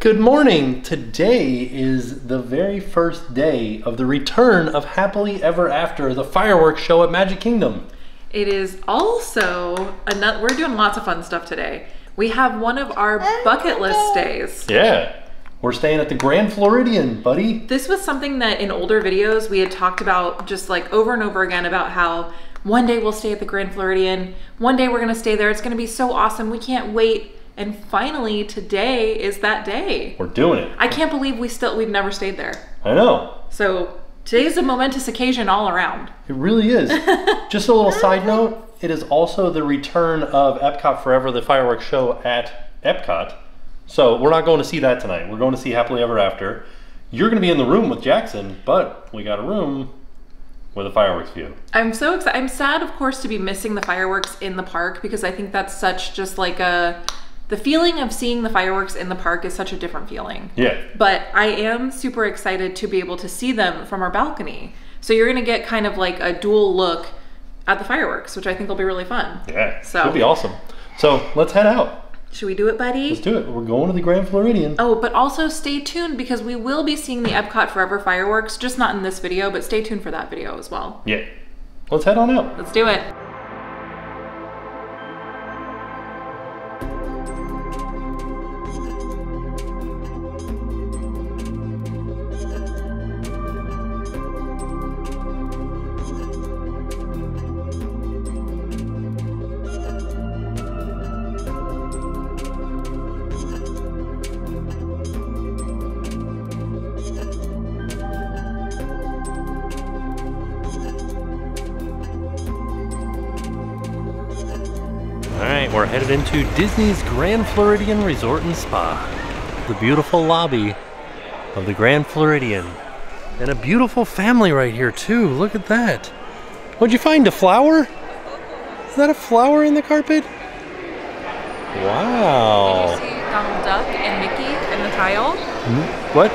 Good morning. Today is the very first day of the return of Happily Ever After, the fireworks show at Magic Kingdom. It is also another. We're doing lots of fun stuff today. We have one of our bucket list stays. Yeah. We're staying at the Grand Floridian, buddy. This was something that in older videos we had talked about just like over and over again about how one day we'll stay at the Grand Floridian. One day we're going to stay there. It's going to be so awesome. We can't wait. And finally today is that day. We're doing it. I can't believe we still we've never stayed there. I know. So today's a momentous occasion all around. It really is. Just a little side note, it is also the return of Epcot Forever, the fireworks show at Epcot. So we're not going to see that tonight. We're going to see Happily Ever After. You're going to be in the room with Jackson, but we got a room with a fireworks view. I'm so excited. I'm sad, of course, to be missing the fireworks in the park because I think that's such just like a the feeling of seeing the fireworks in the park is such a different feeling. Yeah. But I am super excited to be able to see them from our balcony. So you're gonna get kind of like a dual look at the fireworks, which I think will be really fun. Yeah. So- It'll be awesome. So let's head out. Should we do it, buddy? Let's do it. We're going to the Grand Floridian. Oh, but also stay tuned because we will be seeing the Epcot Forever fireworks, just not in this video, but stay tuned for that video as well. Yeah. Let's head on out. Let's do it. Headed into Disney's Grand Floridian Resort and Spa. The beautiful lobby of the Grand Floridian. And a beautiful family right here too. Look at that. What'd you find? A flower? Is that a flower in the carpet? Wow. see Donald Duck and Mickey in the tile? Hmm? What?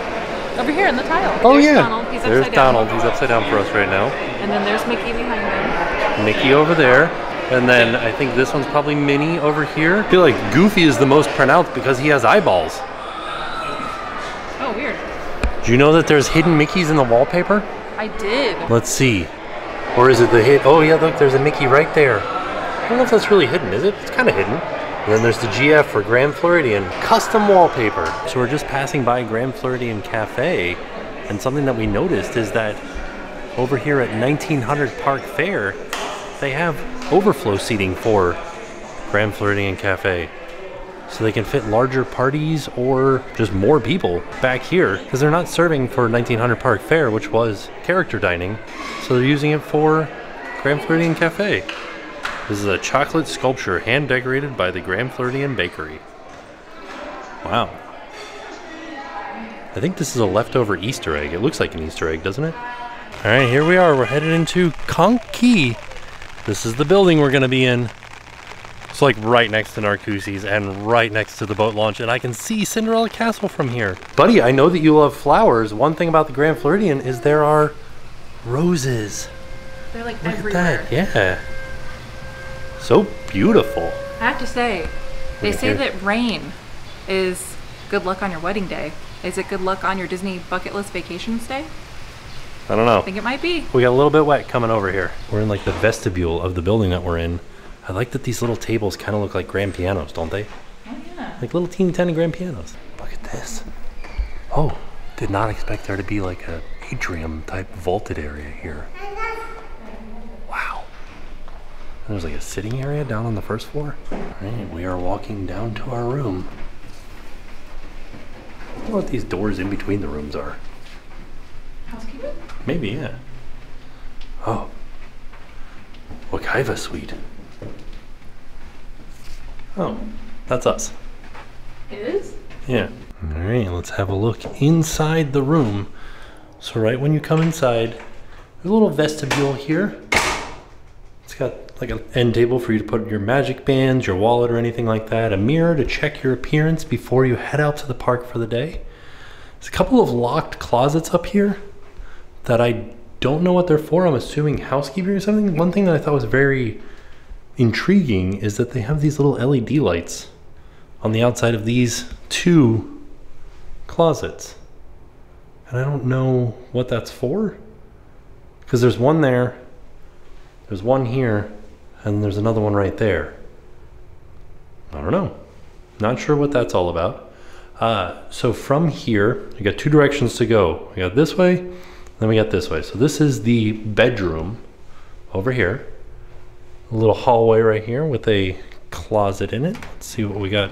Over here in the tile. Oh There's yeah. Donald. He's There's upside down. Donald. He's upside down for us right now. And then there's Mickey behind him. Mickey over there. And then I think this one's probably Minnie over here. I feel like Goofy is the most pronounced because he has eyeballs. Oh, weird. Do you know that there's hidden Mickeys in the wallpaper? I did. Let's see. Or is it the hit? Oh yeah, look, there's a Mickey right there. I don't know if that's really hidden, is it? It's kind of hidden. And then there's the GF for Grand Floridian custom wallpaper. So we're just passing by Grand Floridian Cafe, and something that we noticed is that over here at 1900 Park Fair, they have overflow seating for Grand Floridian Cafe. So they can fit larger parties or just more people back here because they're not serving for 1900 Park Fair, which was character dining. So they're using it for Grand Floridian Cafe. This is a chocolate sculpture hand decorated by the Grand Floridian Bakery. Wow. I think this is a leftover Easter egg. It looks like an Easter egg, doesn't it? All right, here we are. We're headed into Key. This is the building we're going to be in. It's like right next to Narcoossee's and right next to the boat launch, and I can see Cinderella Castle from here. Buddy, I know that you love flowers. One thing about the Grand Floridian is there are roses. They're like Look everywhere. at that, yeah. So beautiful. I have to say, they say here. that rain is good luck on your wedding day. Is it good luck on your Disney bucket list vacation stay? I don't know. I think it might be. We got a little bit wet coming over here. We're in like the vestibule of the building that we're in. I like that these little tables kind of look like grand pianos, don't they? Oh yeah. Like little teeny tiny grand pianos. Look at this. Oh, did not expect there to be like a atrium type vaulted area here. Wow. There's like a sitting area down on the first floor. All right, we are walking down to our room. I wonder what these doors in between the rooms are. Housekeeping? Maybe, yeah. Oh. Wekiwa suite. Oh, that's us. It is? Yeah. All right, let's have a look inside the room. So right when you come inside, there's a little vestibule here. It's got like an end table for you to put your magic bands, your wallet, or anything like that. A mirror to check your appearance before you head out to the park for the day. There's a couple of locked closets up here that I don't know what they're for. I'm assuming housekeeping or something. One thing that I thought was very intriguing is that they have these little LED lights on the outside of these two closets. And I don't know what that's for. Because there's one there, there's one here, and there's another one right there. I don't know. Not sure what that's all about. Uh, so from here, I got two directions to go. I got this way, then we got this way. So this is the bedroom over here. A little hallway right here with a closet in it. Let's see what we got.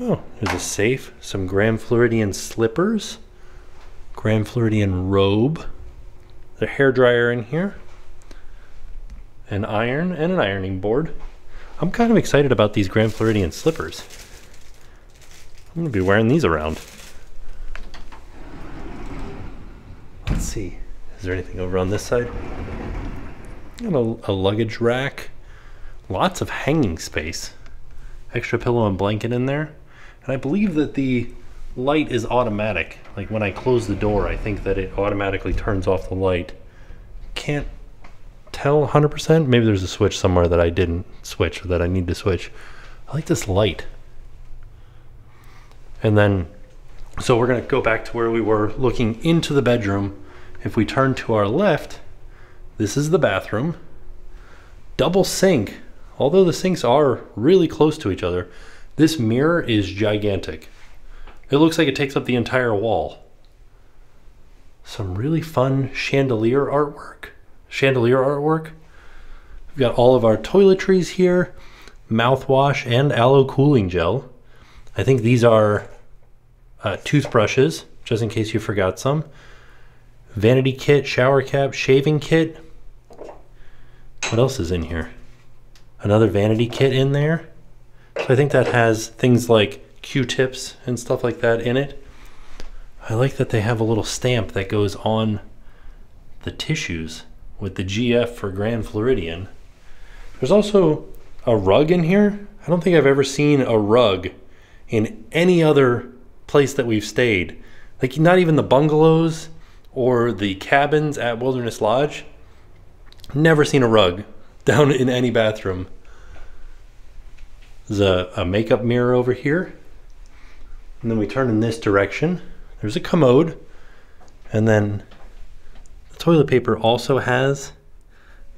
Oh, there's a safe, some Grand Floridian slippers, Grand Floridian robe, the hair dryer in here, an iron and an ironing board. I'm kind of excited about these Grand Floridian slippers. I'm gonna be wearing these around. Let's see, is there anything over on this side? Got a, a luggage rack, lots of hanging space, extra pillow and blanket in there. And I believe that the light is automatic. Like when I close the door, I think that it automatically turns off the light. Can't tell 100%. Maybe there's a switch somewhere that I didn't switch or that I need to switch. I like this light. And then, so we're going to go back to where we were looking into the bedroom. If we turn to our left, this is the bathroom. Double sink. Although the sinks are really close to each other, this mirror is gigantic. It looks like it takes up the entire wall. Some really fun chandelier artwork. Chandelier artwork. We've got all of our toiletries here, mouthwash and aloe cooling gel. I think these are uh, toothbrushes, just in case you forgot some. Vanity kit, shower cap, shaving kit. What else is in here? Another vanity kit in there. So I think that has things like Q-tips and stuff like that in it. I like that they have a little stamp that goes on the tissues with the GF for Grand Floridian. There's also a rug in here. I don't think I've ever seen a rug in any other place that we've stayed. Like not even the bungalows or the cabins at Wilderness Lodge. Never seen a rug down in any bathroom. There's a, a makeup mirror over here. And then we turn in this direction. There's a commode. And then the toilet paper also has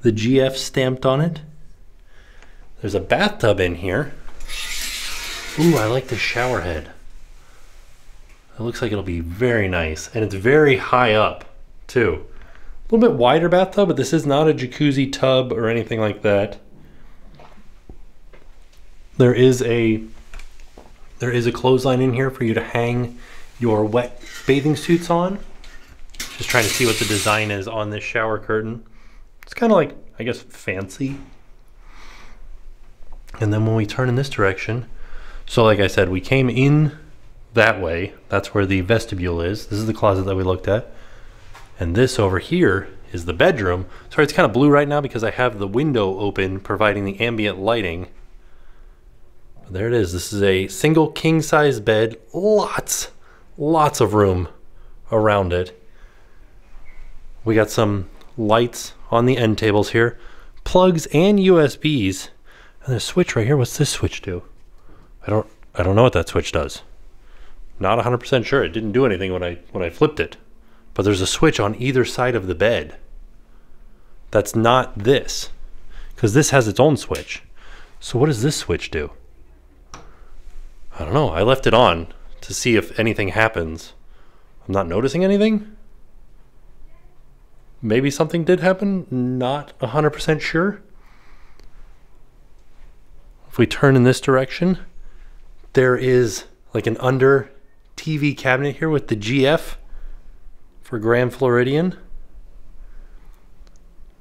the GF stamped on it. There's a bathtub in here. Ooh, I like the shower head. It looks like it'll be very nice. And it's very high up, too. A little bit wider bathtub, but this is not a jacuzzi tub or anything like that. There is a there is a clothesline in here for you to hang your wet bathing suits on. Just trying to see what the design is on this shower curtain. It's kind of like, I guess, fancy. And then when we turn in this direction, so like I said, we came in that way. That's where the vestibule is. This is the closet that we looked at. And this over here is the bedroom. Sorry, it's kind of blue right now because I have the window open providing the ambient lighting. But there it is. This is a single king size bed. Lots, lots of room around it. We got some lights on the end tables here, plugs and USBs. And a switch right here. What's this switch do? I don't I don't know what that switch does. Not 100% sure. It didn't do anything when I when I flipped it. But there's a switch on either side of the bed. That's not this. Cuz this has its own switch. So what does this switch do? I don't know. I left it on to see if anything happens. I'm not noticing anything. Maybe something did happen. Not 100% sure. If we turn in this direction, there is like an under TV cabinet here with the GF for Grand Floridian.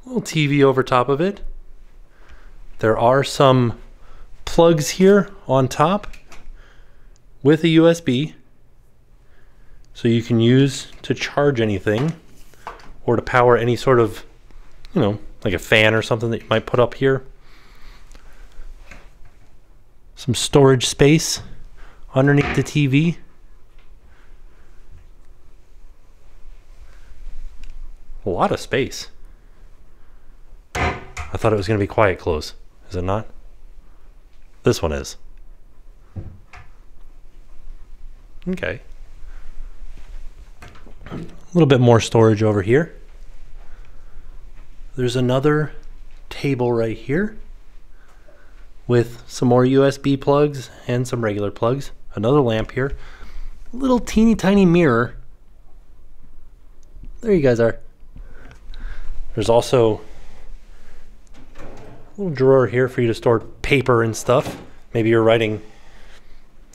Little TV over top of it. There are some plugs here on top with a USB. So you can use to charge anything or to power any sort of, you know, like a fan or something that you might put up here. Some storage space underneath the TV. A lot of space. I thought it was going to be quiet close. Is it not? This one is. Okay. A little bit more storage over here. There's another table right here with some more USB plugs and some regular plugs. Another lamp here. A little teeny tiny mirror. There you guys are. There's also a little drawer here for you to store paper and stuff. Maybe you're writing,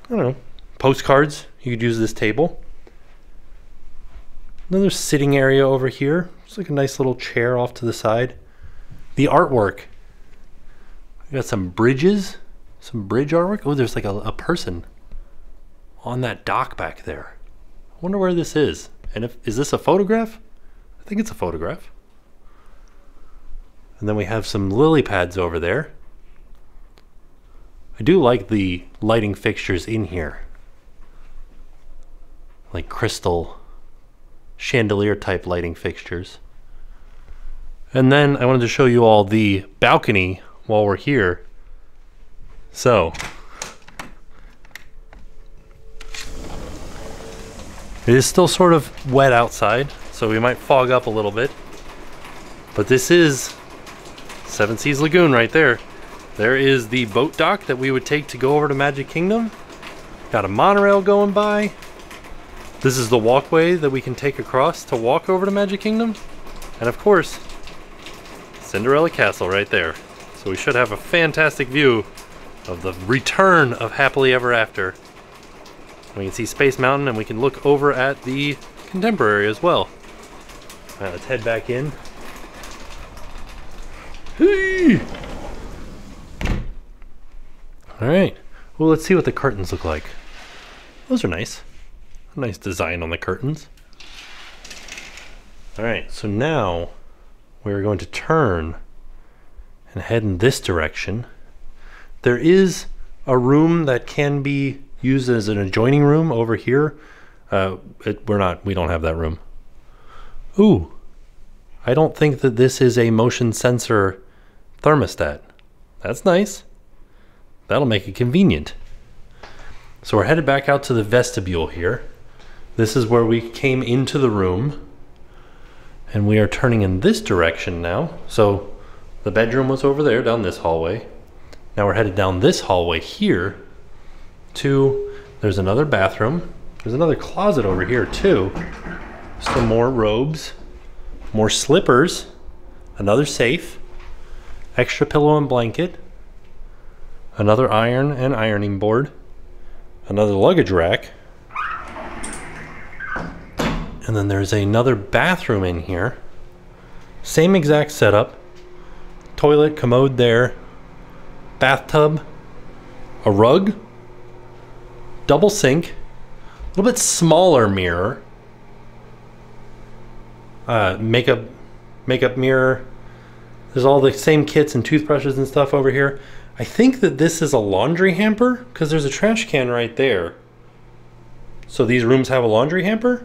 I don't know, postcards. You could use this table. Another sitting area over here. It's like a nice little chair off to the side. The artwork. We got some bridges, some bridge artwork. Oh, there's like a, a person on that dock back there. I wonder where this is. And if is this a photograph? I think it's a photograph. And then we have some lily pads over there. I do like the lighting fixtures in here. Like crystal chandelier type lighting fixtures. And then I wanted to show you all the balcony while we're here. So, it is still sort of wet outside, so we might fog up a little bit. But this is Seven Seas Lagoon right there. There is the boat dock that we would take to go over to Magic Kingdom. Got a monorail going by. This is the walkway that we can take across to walk over to Magic Kingdom. And of course, Cinderella Castle right there. So we should have a fantastic view of the return of Happily Ever After. We can see Space Mountain and we can look over at the Contemporary as well. Let's head back in. Alright, well let's see what the curtains look like. Those are nice. Nice design on the curtains. Alright, so now we're going to turn and head in this direction. There is a room that can be used as an adjoining room over here. Uh, it, we're not, we don't have that room. Ooh, I don't think that this is a motion sensor thermostat. That's nice. That'll make it convenient. So we're headed back out to the vestibule here. This is where we came into the room. And we are turning in this direction now. So the bedroom was over there down this hallway. Now we're headed down this hallway here to, there's another bathroom. There's another closet over here too. Some more robes, more slippers, another safe, extra pillow and blanket, another iron and ironing board, another luggage rack, and then there's another bathroom in here. Same exact setup. Toilet, commode there, bathtub, a rug, double sink, a little bit smaller mirror, uh, makeup, makeup mirror. There's all the same kits and toothbrushes and stuff over here. I think that this is a laundry hamper because there's a trash can right there. So these rooms have a laundry hamper.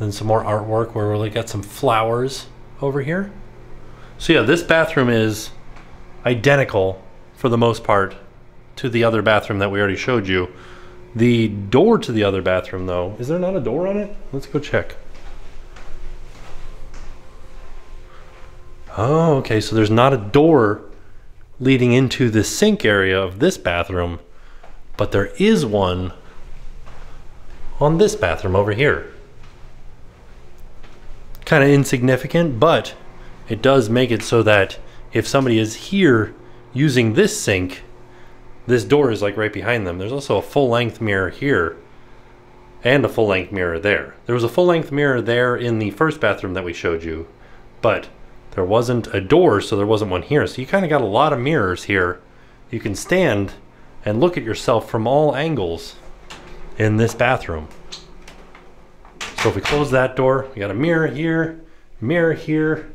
And some more artwork where we got some flowers over here. So yeah, this bathroom is identical for the most part to the other bathroom that we already showed you. The door to the other bathroom though, is there not a door on it? Let's go check. Oh, okay, so there's not a door leading into the sink area of this bathroom, but there is one on this bathroom over here. Kind of insignificant, but it does make it so that if somebody is here using this sink, this door is like right behind them. There's also a full length mirror here and a full length mirror there. There was a full length mirror there in the first bathroom that we showed you, but there wasn't a door, so there wasn't one here. So you kind of got a lot of mirrors here. You can stand and look at yourself from all angles in this bathroom. So if we close that door, we got a mirror here, mirror here,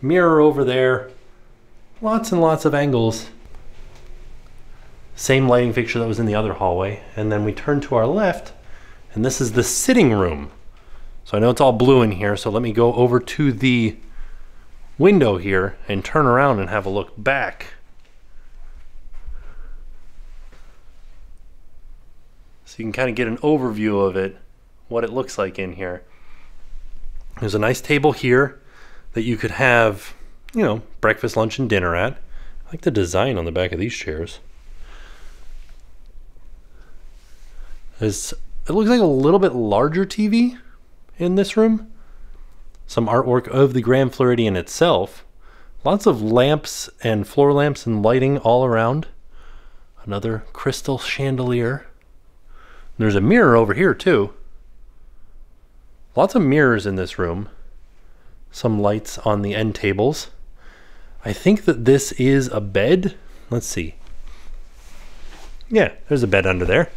mirror over there, lots and lots of angles. Same lighting fixture that was in the other hallway. And then we turn to our left, and this is the sitting room. So I know it's all blue in here, so let me go over to the window here and turn around and have a look back. So you can kind of get an overview of it, what it looks like in here. There's a nice table here that you could have, you know, breakfast, lunch, and dinner at. I like the design on the back of these chairs. There's, it looks like a little bit larger TV in this room. Some artwork of the Grand Floridian itself. Lots of lamps and floor lamps and lighting all around. Another crystal chandelier. There's a mirror over here too. Lots of mirrors in this room. Some lights on the end tables. I think that this is a bed. Let's see. Yeah, there's a bed under there.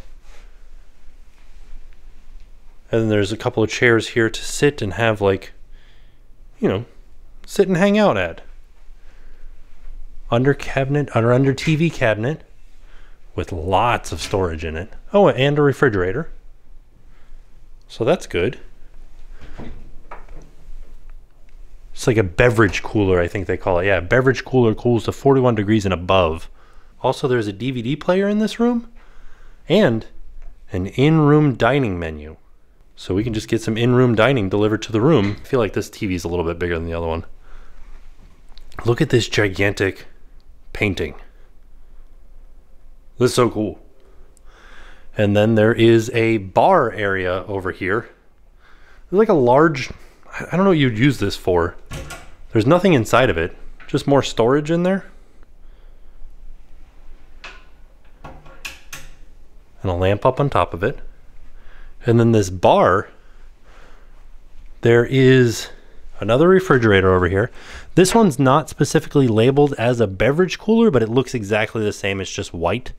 And then there's a couple of chairs here to sit and have like, you know, sit and hang out at. Under cabinet, or under TV cabinet with lots of storage in it. Oh, and a refrigerator. So that's good. It's like a beverage cooler, I think they call it. Yeah, beverage cooler cools to 41 degrees and above. Also, there's a DVD player in this room and an in room dining menu. So we can just get some in room dining delivered to the room. I feel like this TV is a little bit bigger than the other one. Look at this gigantic painting. This is so cool. And then there is a bar area over here. There's like a large, I don't know what you'd use this for. There's nothing inside of it, just more storage in there. And a lamp up on top of it. And then this bar, there is another refrigerator over here. This one's not specifically labeled as a beverage cooler, but it looks exactly the same. It's just white.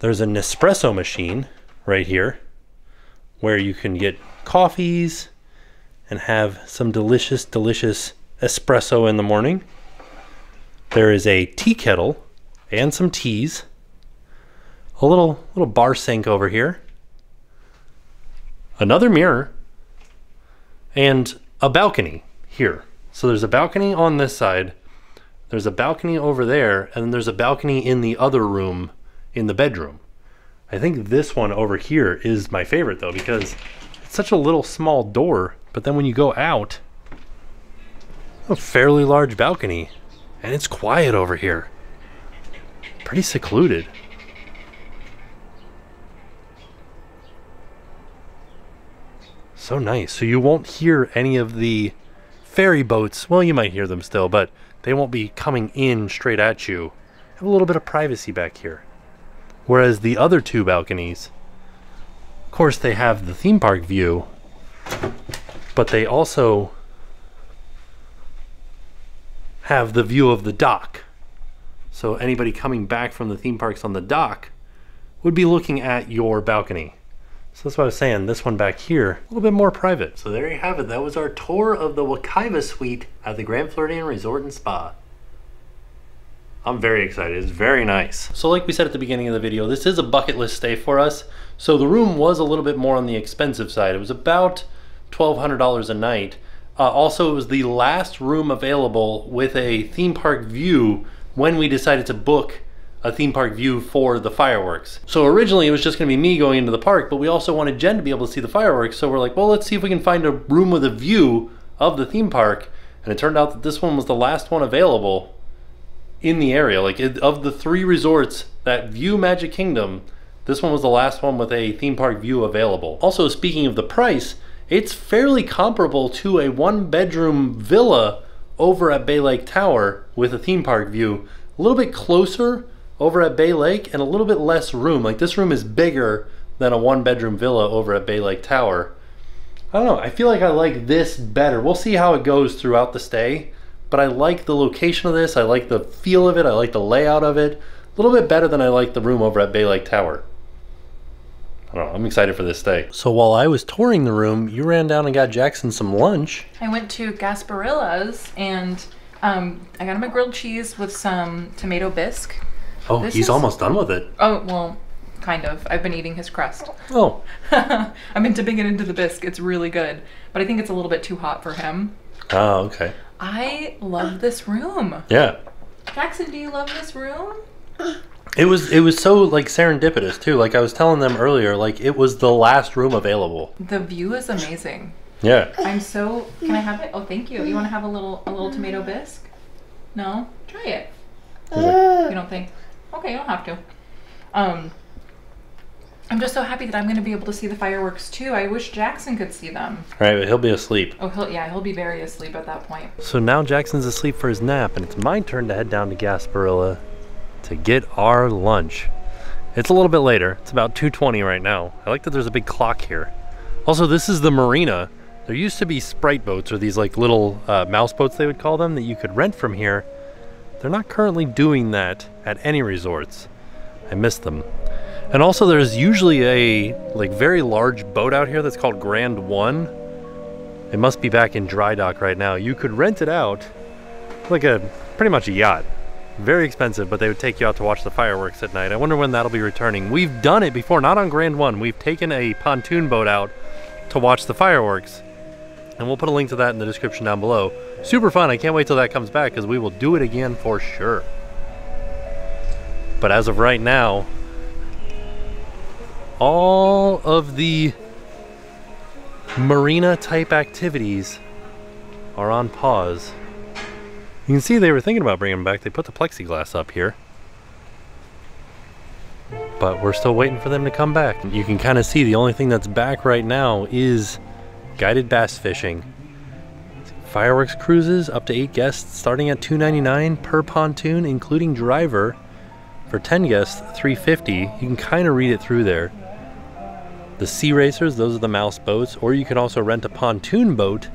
There's a Nespresso machine right here where you can get coffees and have some delicious, delicious espresso in the morning. There is a tea kettle and some teas. A little little bar sink over here. Another mirror and a balcony here. So there's a balcony on this side. There's a balcony over there and then there's a balcony in the other room in the bedroom. I think this one over here is my favorite though because it's such a little small door, but then when you go out, a fairly large balcony and it's quiet over here. Pretty secluded. So nice. So you won't hear any of the ferry boats. Well, you might hear them still, but they won't be coming in straight at you. Have a little bit of privacy back here. Whereas the other two balconies, of course, they have the theme park view, but they also have the view of the dock. So anybody coming back from the theme parks on the dock would be looking at your balcony. So that's what I was saying, this one back here, a little bit more private. So there you have it. That was our tour of the Wekiwa Suite at the Grand Floridian Resort and Spa. I'm very excited. It's very nice. So like we said at the beginning of the video, this is a bucket list stay for us. So the room was a little bit more on the expensive side. It was about $1,200 a night. Uh, also, it was the last room available with a theme park view when we decided to book a theme park view for the fireworks. So originally it was just gonna be me going into the park, but we also wanted Jen to be able to see the fireworks. So we're like, well, let's see if we can find a room with a view of the theme park. And it turned out that this one was the last one available in the area. Like it, of the three resorts that view Magic Kingdom, this one was the last one with a theme park view available. Also, speaking of the price, it's fairly comparable to a one bedroom villa over at Bay Lake Tower with a theme park view. A little bit closer over at Bay Lake and a little bit less room. Like this room is bigger than a one bedroom villa over at Bay Lake Tower. I don't know, I feel like I like this better. We'll see how it goes throughout the stay but I like the location of this. I like the feel of it. I like the layout of it. A little bit better than I like the room over at Bay Lake Tower. I don't know. I'm excited for this stay. So while I was touring the room, you ran down and got Jackson some lunch. I went to Gasparilla's and um, I got him a grilled cheese with some tomato bisque. Oh, This he's is- almost done with it. Oh, well, kind of. I've been eating his crust. Oh, I've been dipping it into the bisque. It's really good. But I think it's a little bit too hot for him. oh, okay. I love this room. Yeah. Jackson, do you love this room? It was it was so like serendipitous too. Like I was telling them earlier, like it was the last room available. The view is amazing. Yeah. I'm so. Can I have it? Oh, thank you. You want to have a little a little tomato bisque? No, try it. You don't think? Okay, you don't have to. Um, I'm just so happy that I'm going to be able to see the fireworks too. I wish Jackson could see them. Right, but he'll be asleep. Oh, he'll yeah, he'll be very asleep at that point. So now Jackson's asleep for his nap, and it's my turn to head down to Gasparilla to get our lunch. It's a little bit later. It's about 2:20 right now. I like that there's a big clock here. Also, this is the marina. There used to be sprite boats, or these like little uh, mouse boats they would call them, that you could rent from here. They're not currently doing that at any resorts. I miss them. And also, there's usually a like very large boat out here that's called Grand One. It must be back in dry dock right now. You could rent it out like a pretty much a yacht. Very expensive, but they would take you out to watch the fireworks at night. I wonder when that'll be returning. We've done it before, not on Grand One. We've taken a pontoon boat out to watch the fireworks. And we'll put a link to that in the description down below. Super fun. I can't wait till that comes back because we will do it again for sure. But as of right now, all of the marina type activities are on pause. You can see they were thinking about bringing them back. They put the plexiglass up here. But we're still waiting for them to come back. You can kind of see the only thing that's back right now is guided bass fishing. Fireworks cruises up to 8 guests starting at $2.99 per pontoon including driver. For 10 guests, 350. You can kind of read it through there. The Sea Raycers, those are the mouse boats, or you can also rent a pontoon boat.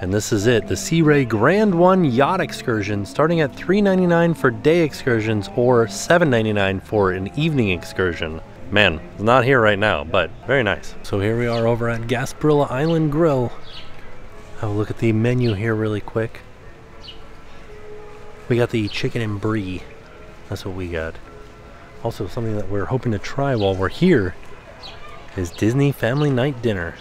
And this is it, the Sea Ray Grand One Yacht Excursion, starting at $3.99 for day excursions or $7.99 for an evening excursion. Man, it's not here right now, but very nice. So here we are over at Gasparilla Island Grill. Have a look at the menu here really quick. We got the chicken and brie. That's what we got. Also, something that we're hoping to try while we're here is Disney Family Night Dinner.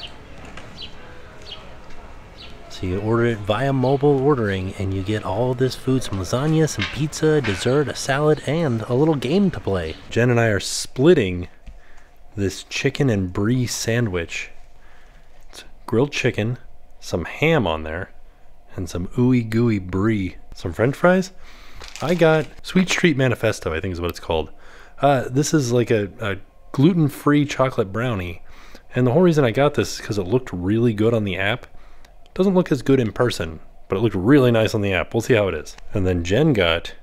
So you order it via mobile ordering and you get all this food, some lasagna, some pizza, dessert, a salad, and a little game to play. Jen and I are splitting this chicken and brie sandwich. It's grilled chicken, some ham on there, and some ooey gooey brie. Some french fries. I got Sweet Street Manifesto, I think is what it's called. Uh, this is like a, a gluten free chocolate brownie. And the whole reason I got this is because it looked really good on the app. Doesn't look as good in person, but it looked really nice on the app. We'll see how it is. And then Jen got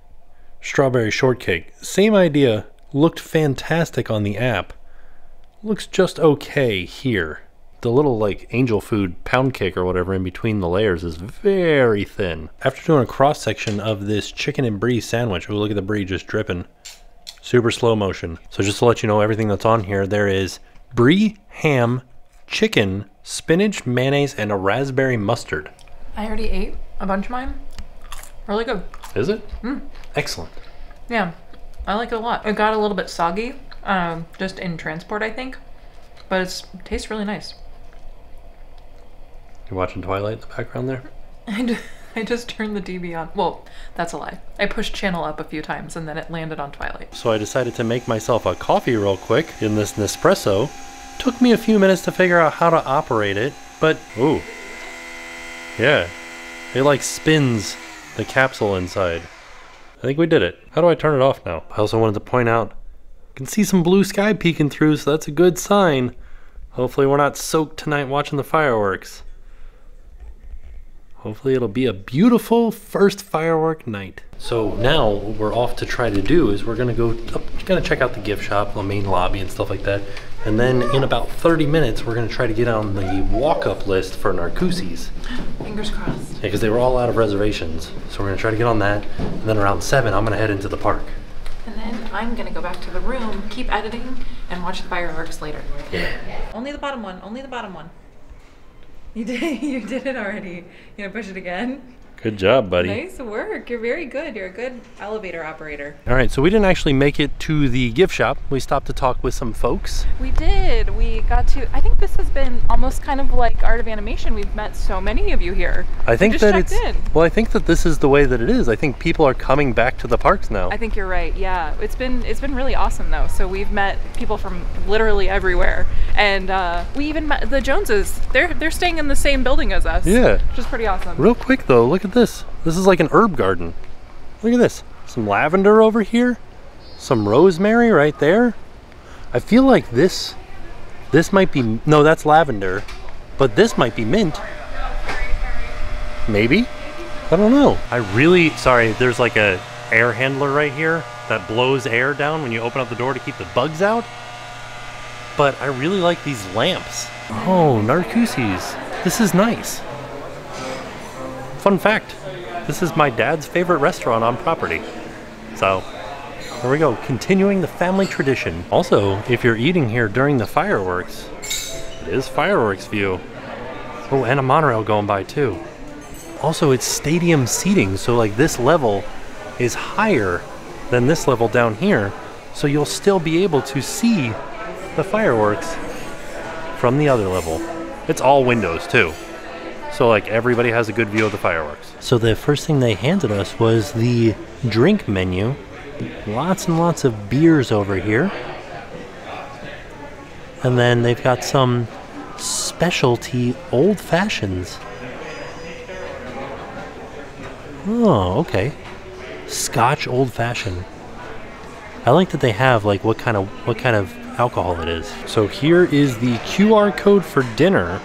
strawberry shortcake. Same idea, looked fantastic on the app. Looks just okay here. The little like angel food pound cake or whatever in between the layers is very thin. After doing a cross section of this chicken and brie sandwich, oh look at the brie just dripping. Super slow motion. So just to let you know everything that's on here, there is brie, ham, chicken, spinach, mayonnaise, and a raspberry mustard. I already ate a bunch of mine. Really good. Is it? Excellent. Yeah, I like it a lot. It got a little bit soggy, um, just in transport, I think, but it tastes really nice. You're watching Twilight in the background there? I I just turned the DB on. Well, that's a lie. I pushed channel up a few times and then it landed on Twilight. So I decided to make myself a coffee real quick in this Nespresso. Took me a few minutes to figure out how to operate it, but ooh. Yeah. It like spins the capsule inside. I think we did it. How do I turn it off now? I also wanted to point out I can see some blue sky peeking through, so that's a good sign. Hopefully we're not soaked tonight watching the fireworks. Hopefully it'll be a beautiful first firework night. So now what we're off to try to do is we're gonna go up, gonna check out the gift shop, the main lobby and stuff like that. And then in about 30 minutes, we're gonna try to get on the walk-up list for Narcoossee's. Fingers crossed. Yeah, because they were all out of reservations. So we're gonna try to get on that. And then around seven, I'm gonna head into the park. And then I'm gonna go back to the room, keep editing, and watch the fireworks later. Yeah. Only the bottom one. Only the bottom one. You did. You did it already. You gonna push it again? Good job, buddy. Nice work. You're very good. You're a good elevator operator. All right, so we didn't actually make it to the gift shop. We stopped to talk with some folks. We did. We got to. I think this has been almost kind of like Art of Animation. We've met so many of you here. I think that checked it's in. well. I think that this is the way that it is. I think people are coming back to the parks now. I think you're right. Yeah, it's been it's been really awesome though. So we've met people from literally everywhere, and uh, we even met the Joneses. They're they're staying in the same building as us. Yeah. which is pretty awesome. Real quick though, look at this. This is like an herb garden. Look at this. Some lavender over here. Some rosemary right there. I feel like this this might be no, that's lavender, but this might be mint. Maybe. I don't know. I really sorry, there's like a air handler right here that blows air down when you open up the door to keep the bugs out. But I really like these lamps. Oh, Narcoossee's. This is nice. Fun fact, this is my dad's favorite restaurant on property. So, there we go, continuing the family tradition. Also, if you're eating here during the fireworks, it is fireworks view. Oh, and a monorail going by too. Also, it's stadium seating, so like this level is higher than this level down here, so you'll still be able to see the fireworks from the other level. It's all windows too. So like everybody has a good view of the fireworks. So the first thing they handed us was the drink menu. Lots and lots of beers over here. And then they've got some specialty old fashions. Oh, okay. Scotch old fashioned. I like that they have like what kind of what kind of alcohol it is. So here is the QR code for dinner.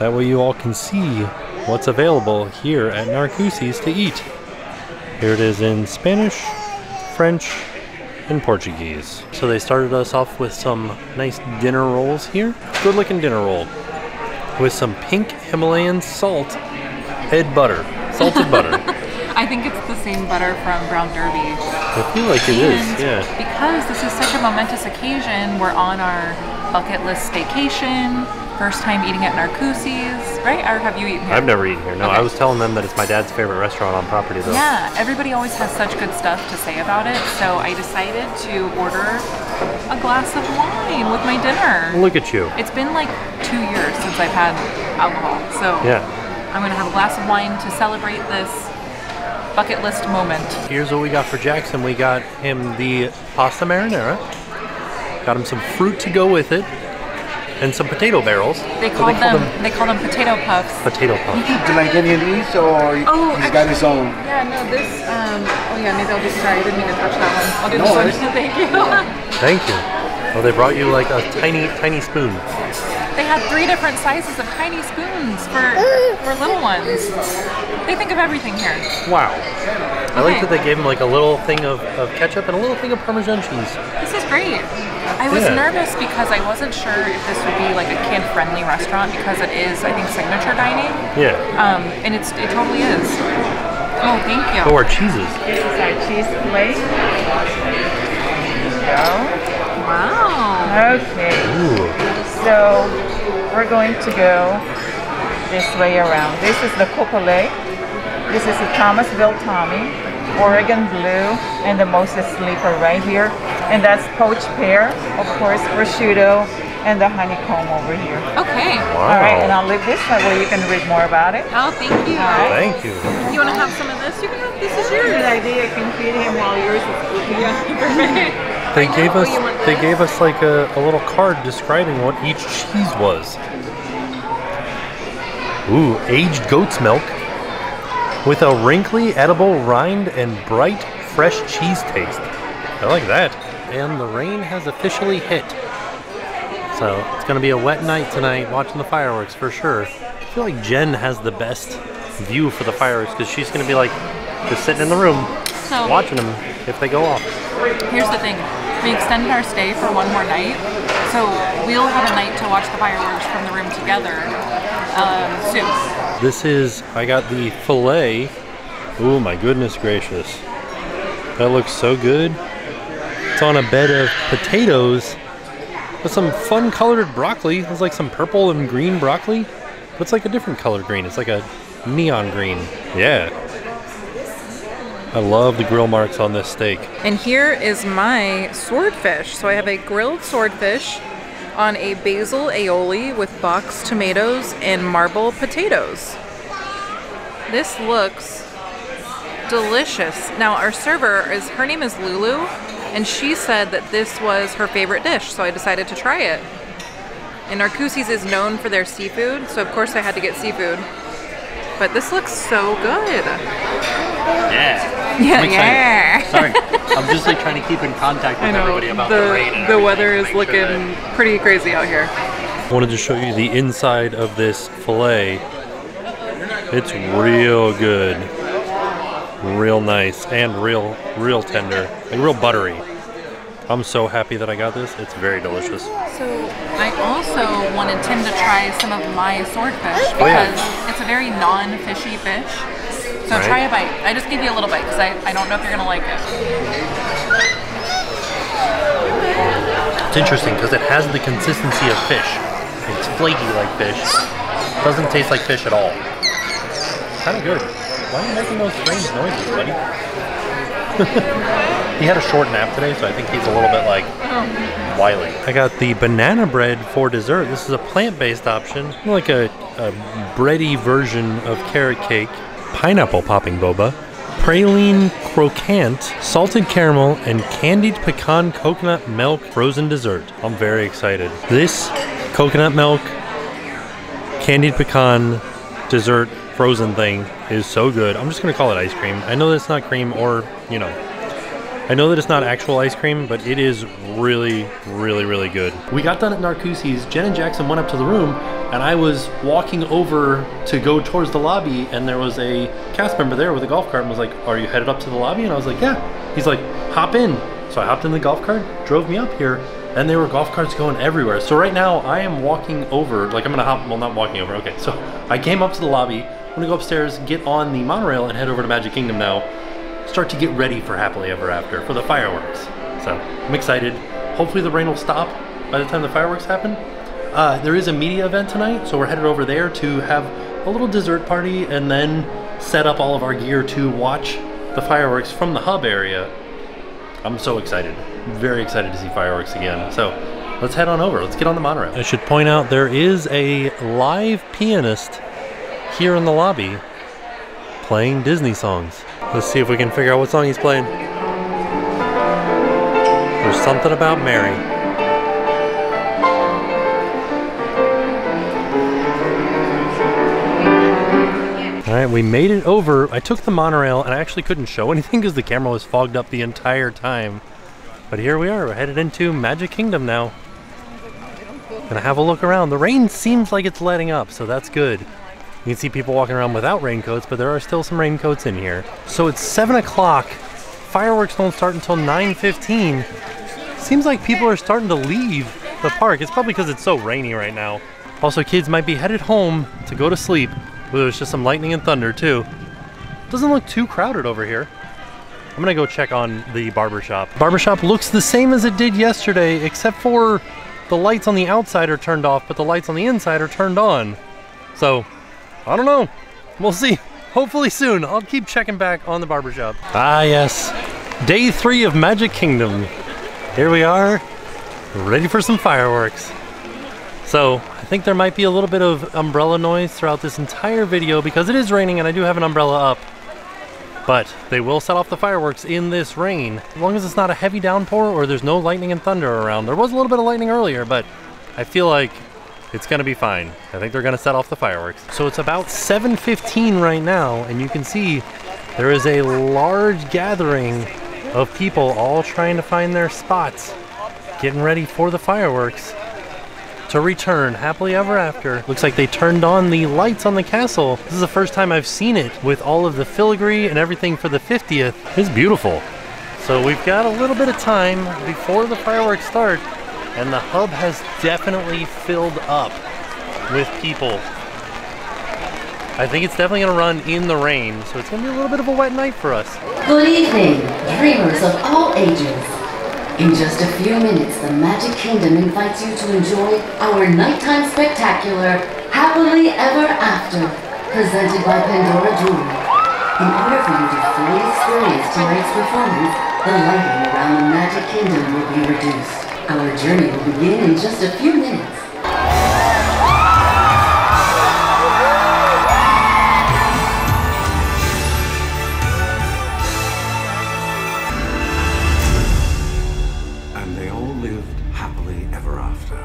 That way you all can see what's available here at Narcoossee's to eat. Here it is in Spanish, French, and Portuguese. So they started us off with some nice dinner rolls here. Good looking dinner roll. With some pink Himalayan salt head butter. Salted butter. I think it's the same butter from Brown Derby. I feel like it is, And yeah. Because this is such a momentous occasion, we're on our bucket list staycation. First time eating at Narcoossee's, right? Or have you eaten here? I've never eaten here. No, Okay. I was telling them that it's my dad's favorite restaurant on property though. Yeah, everybody always has such good stuff to say about it, so I decided to order a glass of wine with my dinner. Look at you. It's been like two years since I've had alcohol, so Yeah. I'm gonna have a glass of wine to celebrate this bucket list moment. Here's what we got for Jackson. We got him the pasta marinara. Got him some fruit to go with it, and some potato barrels. They What called do call them, they call them potato puffs. potato puffs. Do you like any of these, or Oh, he's got his own? Yeah, no, this, um, oh yeah, maybe I'll just, try. I didn't mean to touch that one. I'll do No this one, thank you. Thank you. Oh, they brought you like a tiny, tiny spoon. They had three different sizes of tiny spoons for, for little ones. They think of everything here. Wow. I like that they gave him like a little thing of, of ketchup and a little thing of Parmesan cheese. This is great. I was Yeah. nervous because I wasn't sure if this would be like a kid-friendly restaurant because it is, I think, signature dining. Yeah. Um, and it's it totally is. Oh, thank you. Oh, our cheeses. This is our cheese plate. There you go. Wow. Okay, Ooh. so we're going to go this way around. This is the Coupole. This is the Thomasville Tomme, Oregon Blue, and the Moses Sleeper right here. And that's poached pear, of course, prosciutto, and the honeycomb over here. Okay. Wow. All right, and I'll leave this that way you can read more about it. Oh, thank you. Thank you. You want to have some of this? You can have this is yours. Good idea. You can feed him while yours is cooking. Perfect. They gave us you want they gave us like a, a little card describing what each cheese was. Ooh, aged goat's milk with a wrinkly edible rind and bright fresh cheese taste. I like that. And the rain has officially hit. So it's gonna be a wet night tonight watching the fireworks for sure. I feel like Jen has the best view for the fireworks because she's gonna be like just sitting in the room So- watching them if they go off. Here's the thing. We extended our stay for one more night, so we'll have a night to watch the fireworks from the room together um, soon. This is, I got the filet. Oh my goodness gracious. That looks so good. It's on a bed of potatoes with some fun colored broccoli. It's like some purple and green broccoli. But it's like a different color green. It's like a neon green. Yeah. I love the grill marks on this steak. And here is my swordfish. So I have a grilled swordfish on a basil aioli with box tomatoes and marble potatoes. This looks delicious. Now our server is her name is Lulu and she said that this was her favorite dish, so I decided to try it. And Narcoossee's is known for their seafood, so of course I had to get seafood. But this looks so good. Yeah. Yeah, I'm excited. yeah. Sorry. I'm just like trying to keep in contact with I know everybody about the, rain. and the weather is make sure looking pretty crazy out here. I wanted to show you the inside of this filet. It's real good. Real nice and real real tender. Like real buttery. I'm so happy that I got this. It's very delicious. So I also wanted Tim to try some of my swordfish Oh, yeah. because it's a very non-fishy fish. So Right. try a bite. I just gave you a little bite because I, I don't know if you're gonna like it. It's interesting because it has the consistency of fish. It's flaky like fish. Doesn't taste like fish at all. Kind of good. Why are you making those strange noises, buddy? he had a short nap today, so I think he's a little bit like wily. I got the banana bread for dessert. This is a plant-based option, like a, a bready version of carrot cake, pineapple popping boba, praline croquant, salted caramel, and candied pecan coconut milk frozen dessert. I'm very excited. This coconut milk candied pecan dessert frozen thing is so good. I'm just gonna call it ice cream. I know that it's not cream or, you know, I know that it's not actual ice cream, but it is really, really, really good. We got done at Narcoossee's. Jen and Jackson went up to the room, and I was walking over to go towards the lobby, and there was a cast member there with a golf cart and was like, Are you headed up to the lobby? And I was like, Yeah. He's like, Hop in. So I hopped in the golf cart, drove me up here, and there were golf carts going everywhere. So right now I am walking over, like I'm gonna hop, well, not walking over. Okay, so I came up to the lobby. I'm gonna go upstairs, get on the monorail, and head over to Magic Kingdom now start to get ready for Happily Ever After for the fireworks. So I'm excited. Hopefully the rain will stop by the time the fireworks happen. Uh, there is a media event tonight, so we're headed over there to have a little dessert party and then set up all of our gear to watch the fireworks from the hub area. I'm so excited. Very excited to see fireworks again. So let's head on over. Let's get on the monorail. I should point out there is a live pianist here in the lobby playing Disney songs. Let's see if we can figure out what song he's playing. There's something about Mary. All right, we made it over. I took the monorail and I actually couldn't show anything because the camera was fogged up the entire time. But here we are. We're headed into Magic Kingdom now. Gonna have a look around. The rain seems like it's letting up, so that's good. You can see people walking around without raincoats, but there are still some raincoats in here. So it's 7 o'clock. Fireworks don't start until 9.15. Seems like people are starting to leave the park. It's probably because it's so rainy right now. Also, kids might be headed home to go to sleep. Well, there's just some lightning and thunder, too. Doesn't look too crowded over here. I'm gonna go check on the barbershop. Barbershop looks the same as it did yesterday, except for the lights on the outside are turned off, but the lights on the inside are turned on. So, I don't know. We'll see. Hopefully soon. I'll keep checking back on the barbershop. Ah, yes. Day three of Magic Kingdom. Here we are, ready for some fireworks. So, I think there might be a little bit of umbrella noise throughout this entire video because it is raining and I do have an umbrella up. But they will set off the fireworks in this rain. As long as it's not a heavy downpour or there's no lightning and thunder around. There was a little bit of lightning earlier, but I feel like it's gonna be fine. I think they're gonna set off the fireworks. So it's about 7.15 right now, and you can see there is a large gathering of people all trying to find their spots, getting ready for the fireworks to return happily ever after. Looks like they turned on the lights on the castle. This is the first time I've seen it with all of the filigree and everything for the 50th. It's beautiful. So we've got a little bit of time before the fireworks start, and the hub has definitely filled up with people. I think it's definitely gonna run in the rain, so it's gonna be a little bit of a wet night for us. Good evening, dreamers of all ages. In just a few minutes, the Magic Kingdom invites you to enjoy our nighttime spectacular, Happily Ever After. presented by Pandora Jewelry. In order for you to fully experience tonight's performance, the lighting around the Magic Kingdom will be reduced. Our journey will begin in just a few minutes. And they all lived happily ever after.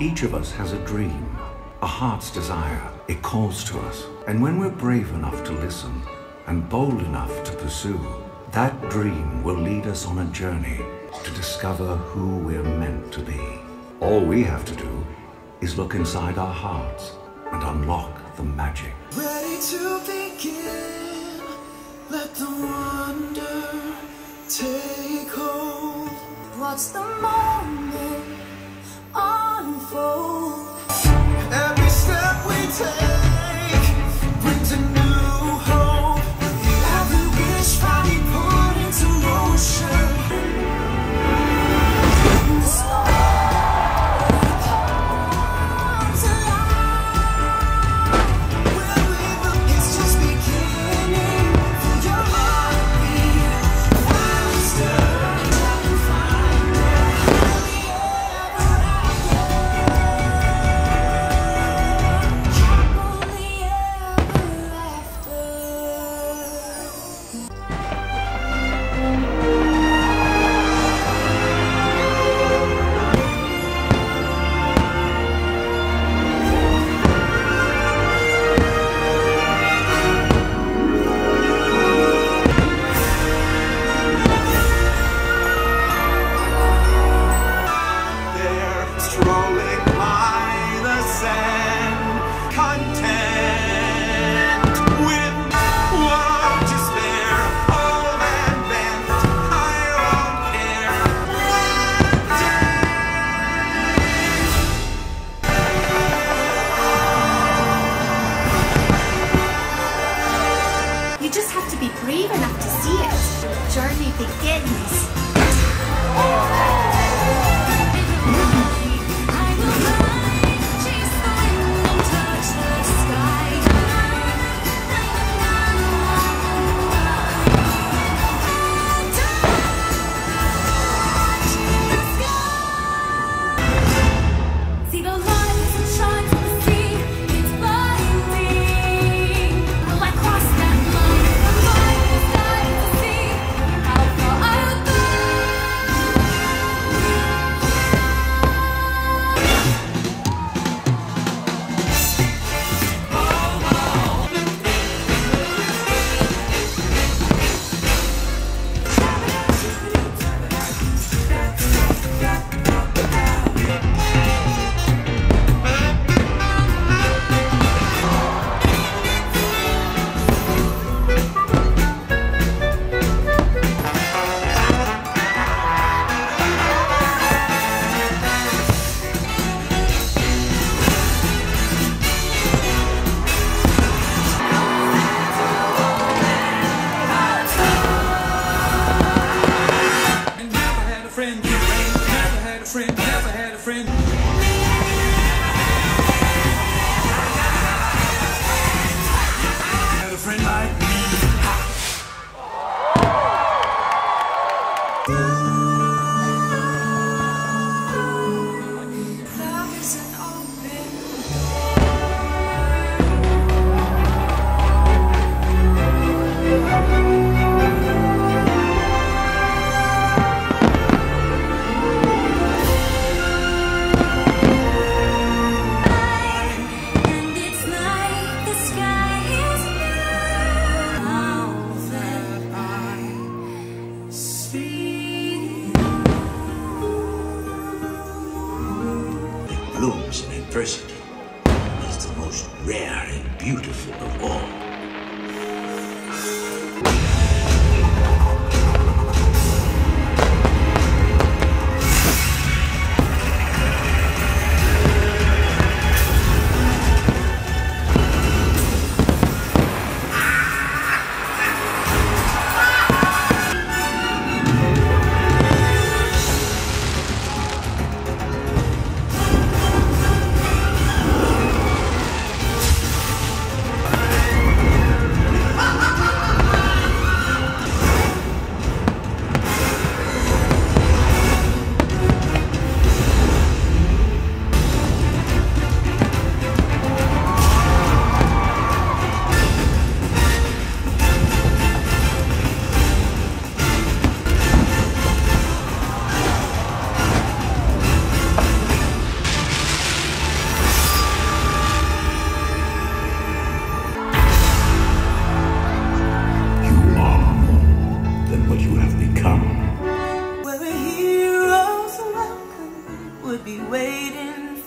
Each of us has a dream, a heart's desire. It calls to us. And when we're brave enough to listen and bold enough to pursue, that dream will lead us on a journey to discover who we're meant to be. All we have to do is look inside our hearts and unlock the magic. Ready to begin. Let the wonder take hold. Watch the moment unfold.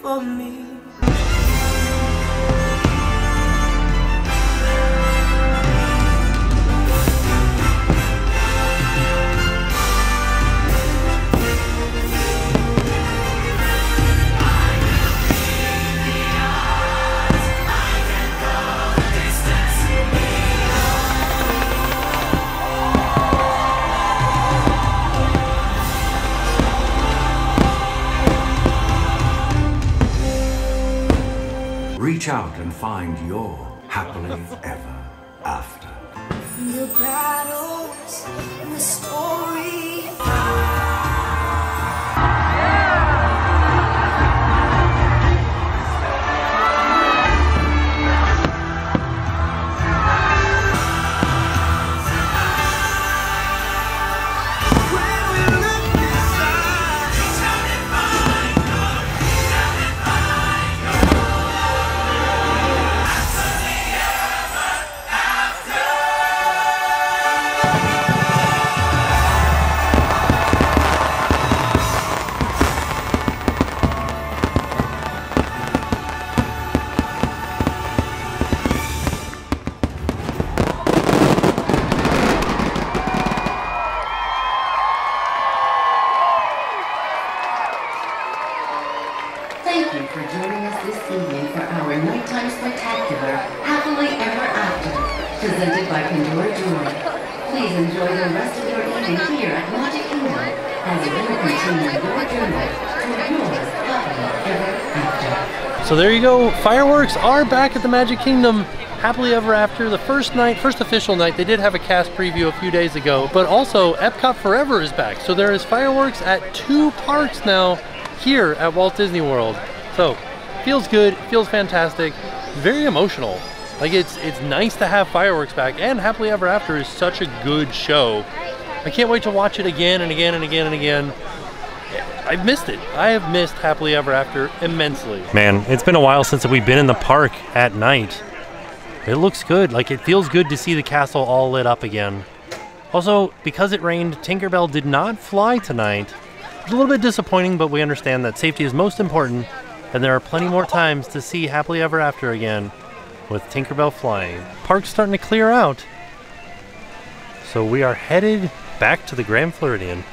for me. Thank you for joining us this evening for our nighttime spectacular Happily Ever After, presented by Pandora Jewelry. Please enjoy the rest of your evening here at Magic Kingdom as you continue your journey toward yours happily ever after. So there you go. Fireworks are back at the Magic Kingdom. Happily ever after. The first night, first official night, they did have a cast preview a few days ago, but also Epcot Forever is back. So there is fireworks at two parks now here at Walt Disney World. So feels good, feels fantastic, very emotional. Like it's it's nice to have fireworks back and Happily Ever After is such a good show. I can't wait to watch it again and again and again and again. I've missed it. I have missed Happily Ever After immensely. Man, it's been a while since we've been in the park at night. It looks good. Like it feels good to see the castle all lit up again. Also, because it rained, Tinkerbell did not fly tonight. It's a little bit disappointing, but we understand that safety is most important, and there are plenty more times to see Happily Ever After again with Tinkerbell flying. Park's starting to clear out. So we are headed back to the Grand Floridian.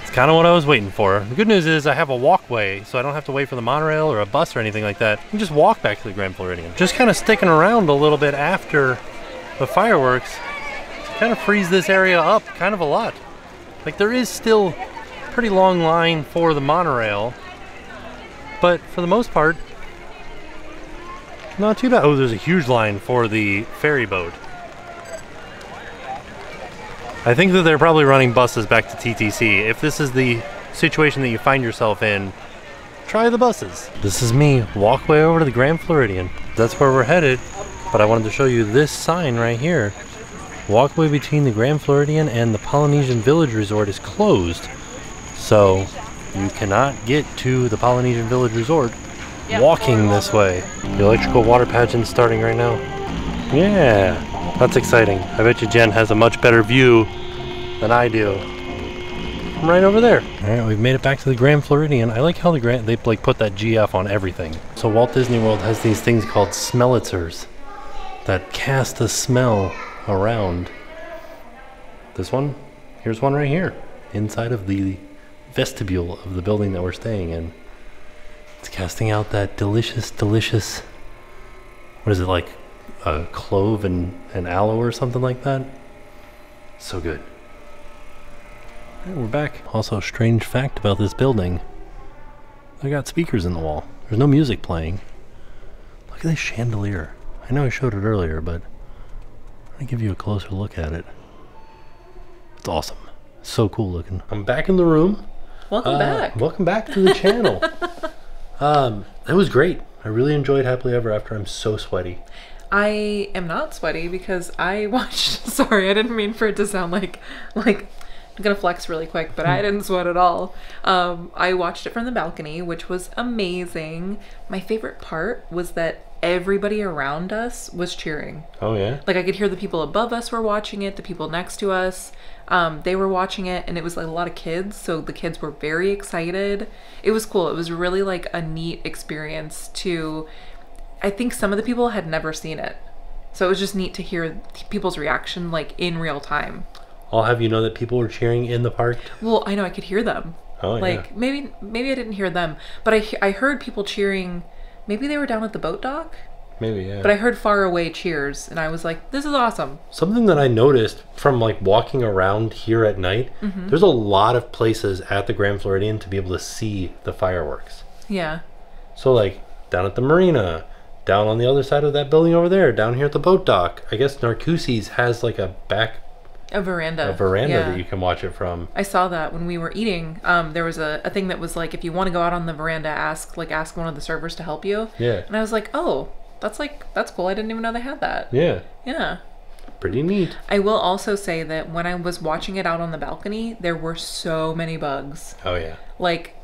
It's kind of what I was waiting for. The good news is I have a walkway, so I don't have to wait for the monorail or a bus or anything like that. I can just walk back to the Grand Floridian. Just kind of sticking around a little bit after the fireworks kind of frees this area up kind of a lot. Like there is still pretty long line for the monorail, but for the most part, not too bad. Oh, there's a huge line for the ferry boat. I think that they're probably running buses back to TTC. If this is the situation that you find yourself in, try the buses. This is me, walkway over to the Grand Floridian. That's where we're headed, but I wanted to show you this sign right here. Walkway between the Grand Floridian and the Polynesian Village Resort is closed, so you cannot get to the Polynesian Village Resort walking this way. The electrical water pageant's starting right now. Yeah, that's exciting. I bet you Jen has a much better view than I do. I'm right over there. All right, we've made it back to the Grand Floridian. I like how the Grand they like put that GF on everything. So Walt Disney World has these things called smellitzers that cast a smell around. This one, here's one right here, inside of the vestibule of the building that we're staying in. It's casting out that delicious, delicious. What is it like? A clove and, an aloe or something like that? So good. We're back. Also, a strange fact about this building they got speakers in the wall. There's no music playing. Look at this chandelier. I know I showed it earlier, but gonna give you a closer look at it. It's awesome. So cool looking. I'm back in the room. Welcome Uh, back. Welcome back to the channel. um, it was great. I really enjoyed Happily Ever After. I'm so sweaty. I am not sweaty because I watched. Sorry, I didn't mean for it to sound like like I'm gonna flex really quick, but I didn't sweat at all. Um, I watched it from the balcony, which was amazing. My favorite part was that everybody around us was cheering. Oh yeah. Like I could hear the people above us were watching it, the people next to us, um, they were watching it, and it was like a lot of kids. So the kids were very excited. It was cool. It was really like a neat experience to. I think some of the people had never seen it, so it was just neat to hear people's reaction like in real time. I'll have you know that people were cheering in the park. Well, I know I could hear them. Oh, yeah. like maybe maybe I didn't hear them, but I I heard people cheering. Maybe they were down at the boat dock, Maybe yeah. but I heard far away cheers, and I was like, "This is awesome." Something that I noticed from like walking around here at night, Mm-hmm. there's a lot of places at the Grand Floridian to be able to see the fireworks. Yeah, So like down at the marina, down on the other side of that building over there, down here at the boat dock. I guess Narcoossee's has like a back a veranda. a veranda Yeah. that you can watch it from. I saw that when we were eating. Um, there was a, a thing that was like, if you want to go out on the veranda, ask like ask one of the servers to help you. Yeah. And I was like, oh, that's like that's cool. I didn't even know they had that. Yeah. Yeah. Pretty neat. I will also say that when I was watching it out on the balcony, there were so many bugs, Oh yeah. like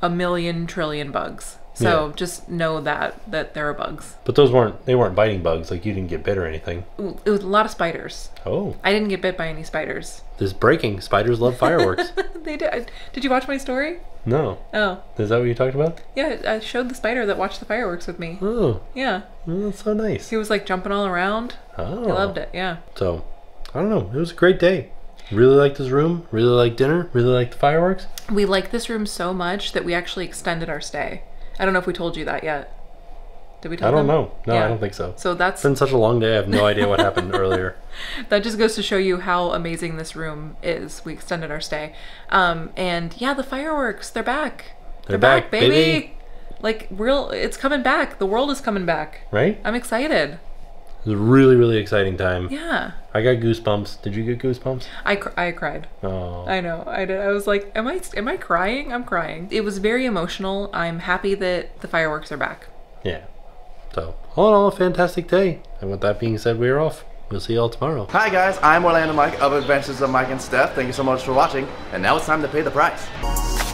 a million trillion bugs. So Yeah. just know that that there are bugs. But those weren't they weren't biting bugs, like you didn't get bit or anything. It was a lot of spiders. Oh. I didn't get bit by any spiders. This is breaking. Spiders love fireworks. they did. Did you watch my story? no. Oh, Is that what you talked about? yeah. I showed the spider that watched the fireworks with me. Oh. oh yeah. well, that's so nice. He was like jumping all around. Oh. I loved it. Yeah. So, I don't know. It was a great day. Really liked this room. Really liked dinner. Really liked the fireworks. We liked this room so much that we actually extended our stay. I don't know if we told you that yet. Did we tell I don't them? know. No, I don't think so. So that's It's been such a long day. I have no idea what happened earlier. that just goes to show you how amazing this room is. We extended our stay. Um, and yeah, the fireworks, they're back. They're back, baby. Like real it's coming back. The world is coming back. Right? I'm excited. It was a really, really exciting time. Yeah. I got goosebumps. Did you get goosebumps? I, cr- I cried. Oh. I know. I did. I was like, am I am I crying? I'm crying. It was very emotional. I'm happy that the fireworks are back. Yeah. So, all in all, a fantastic day. And with that being said, we are off. We'll see y'all tomorrow. Hi guys, I'm Orlando Mike of Adventures of Mike and Steph. Thank you so much for watching, and now it's time to pay the price.